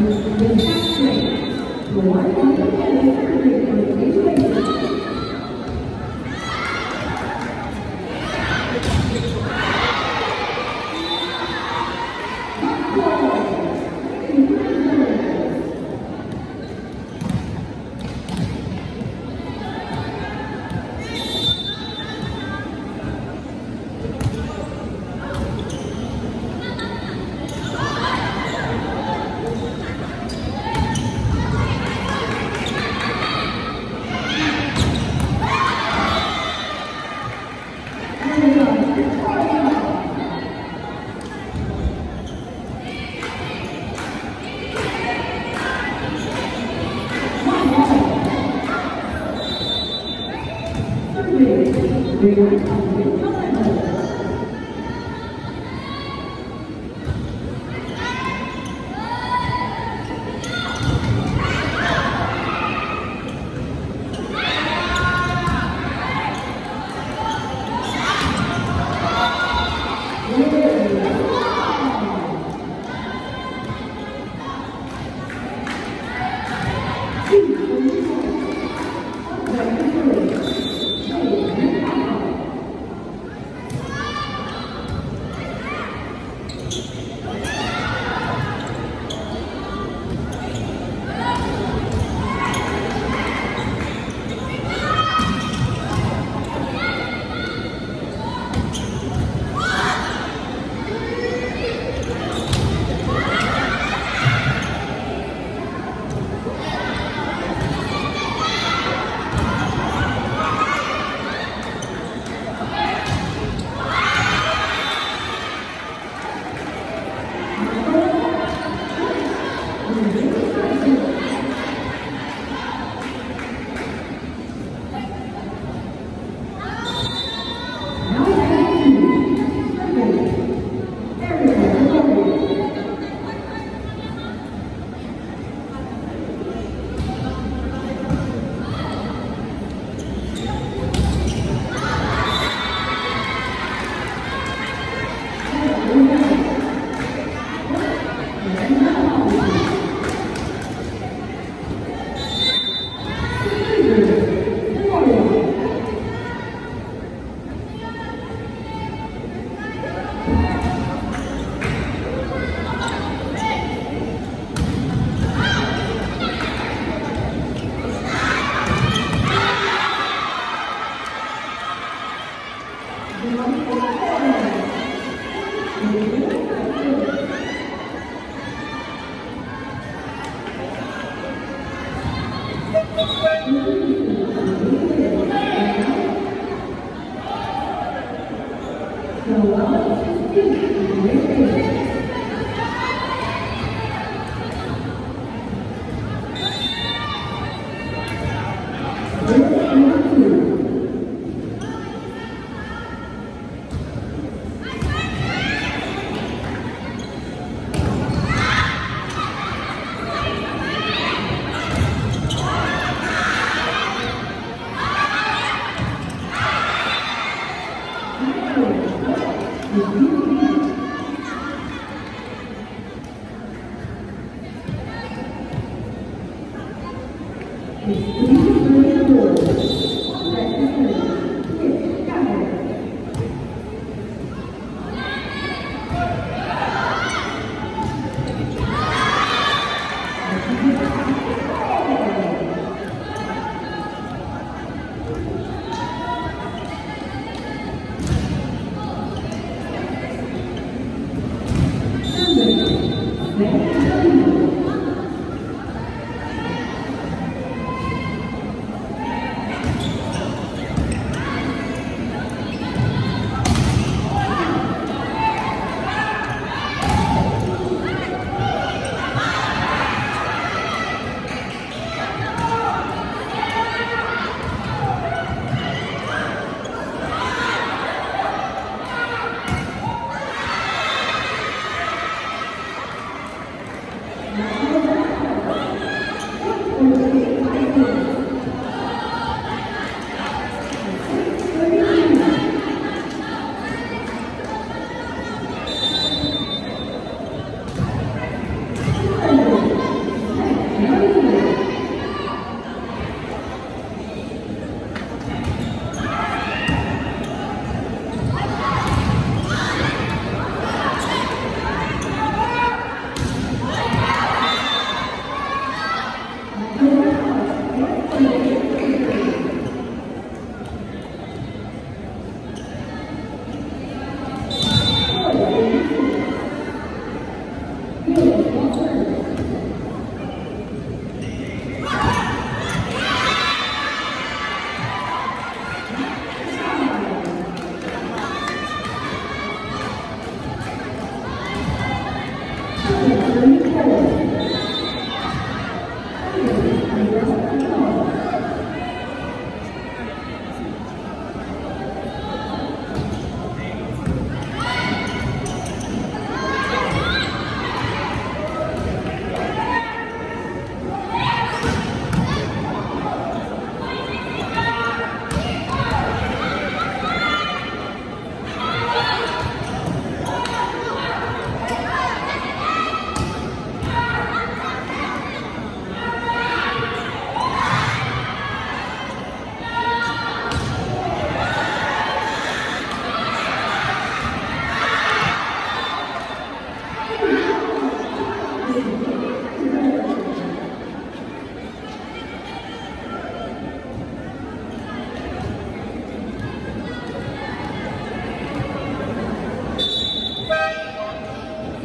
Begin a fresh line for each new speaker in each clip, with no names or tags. để của 何 The one, two, three,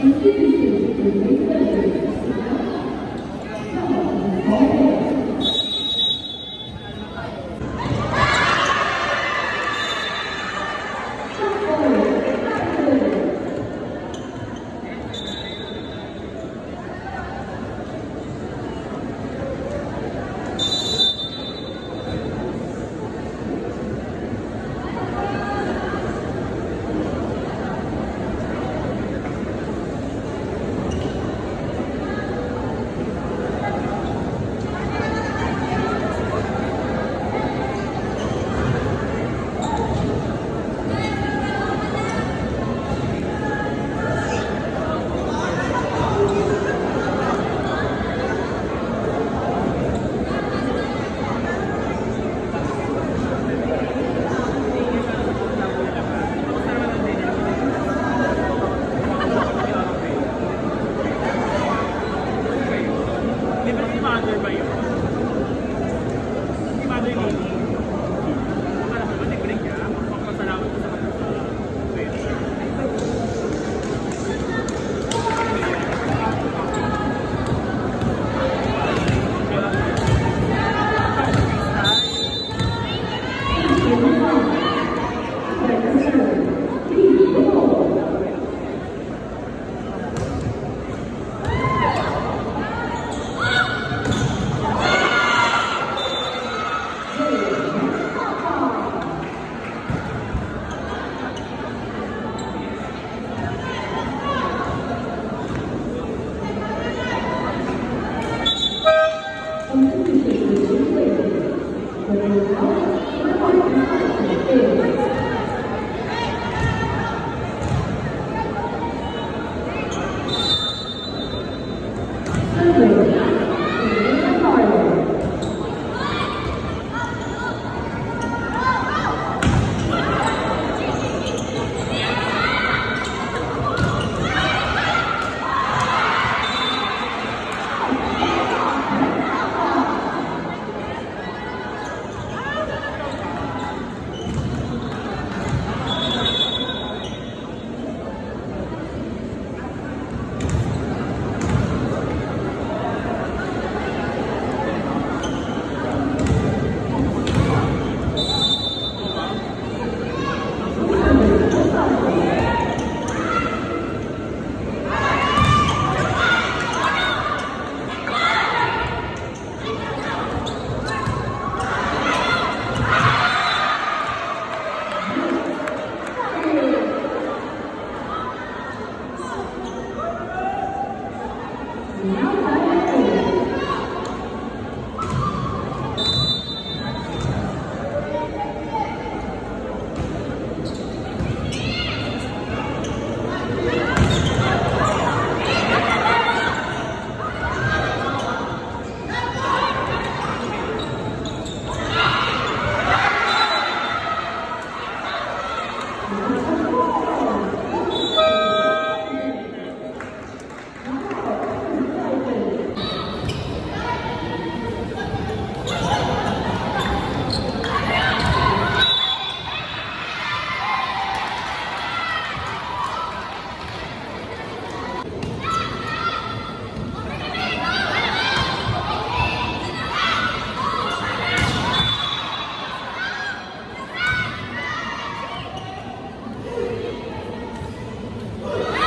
Thank mm-hmm. you.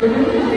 Thank you.